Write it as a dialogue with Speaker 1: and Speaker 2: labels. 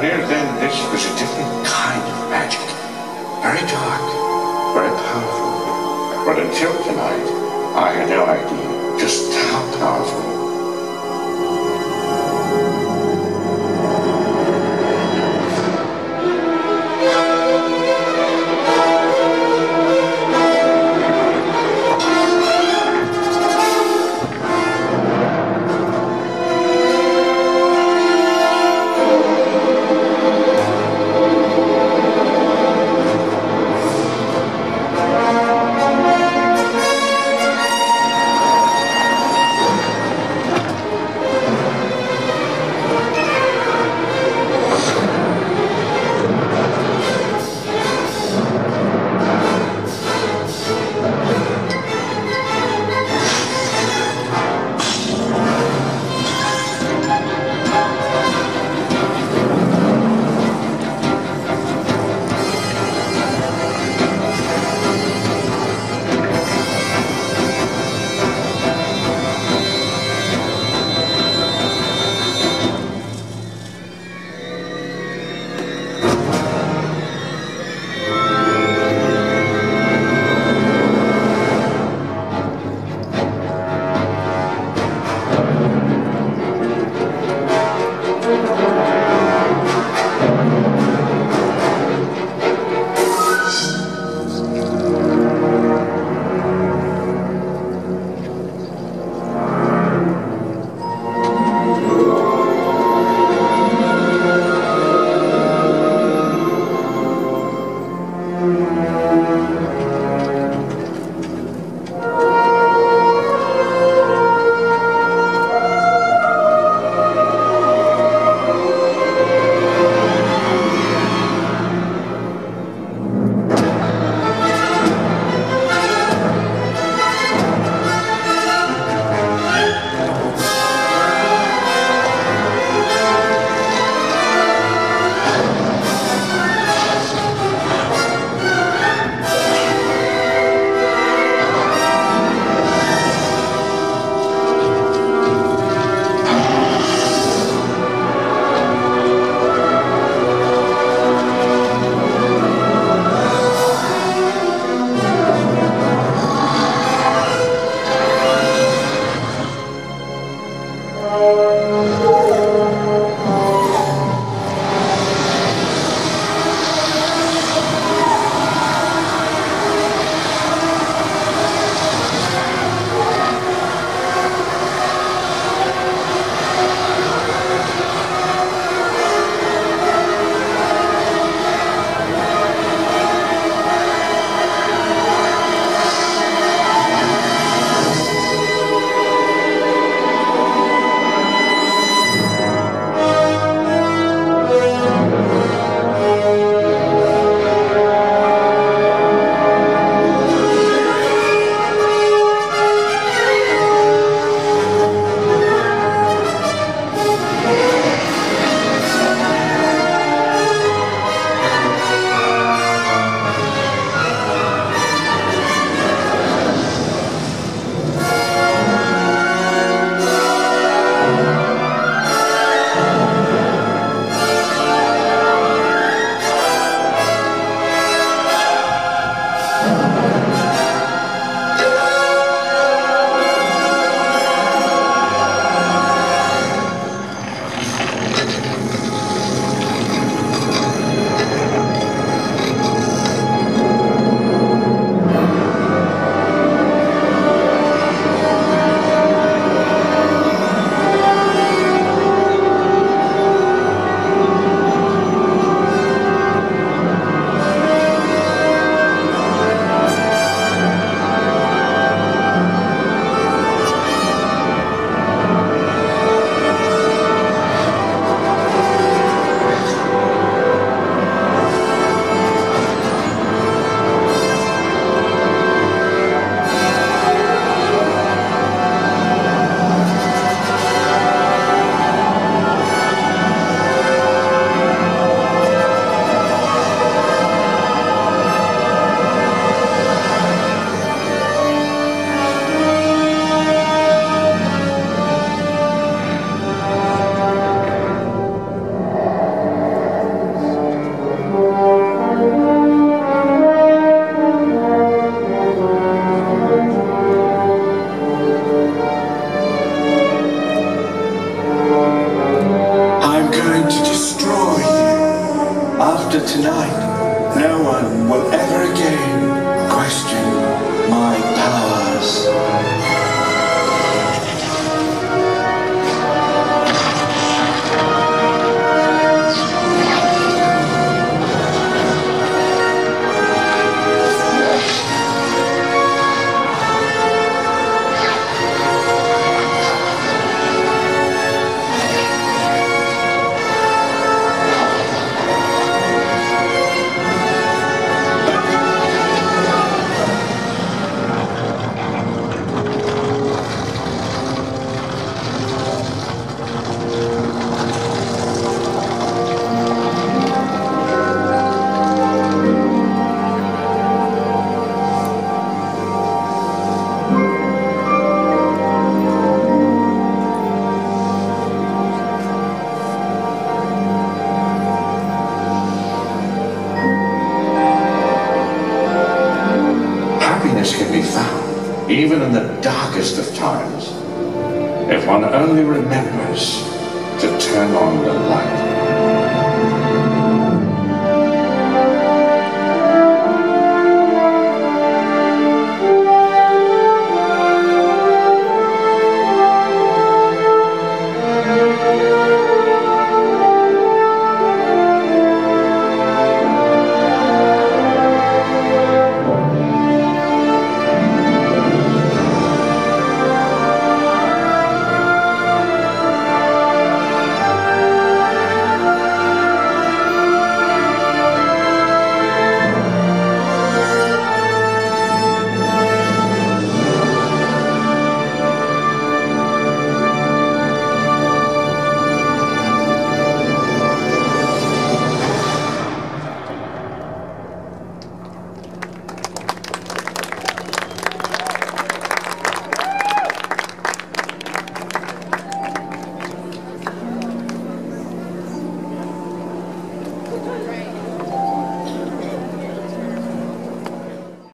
Speaker 1: knew then this was a different kind of magic. Very dark, very powerful. But until tonight, I had no idea just how powerful. After tonight, no one will ever again question my darkest of times, if one only remembers to turn on the light.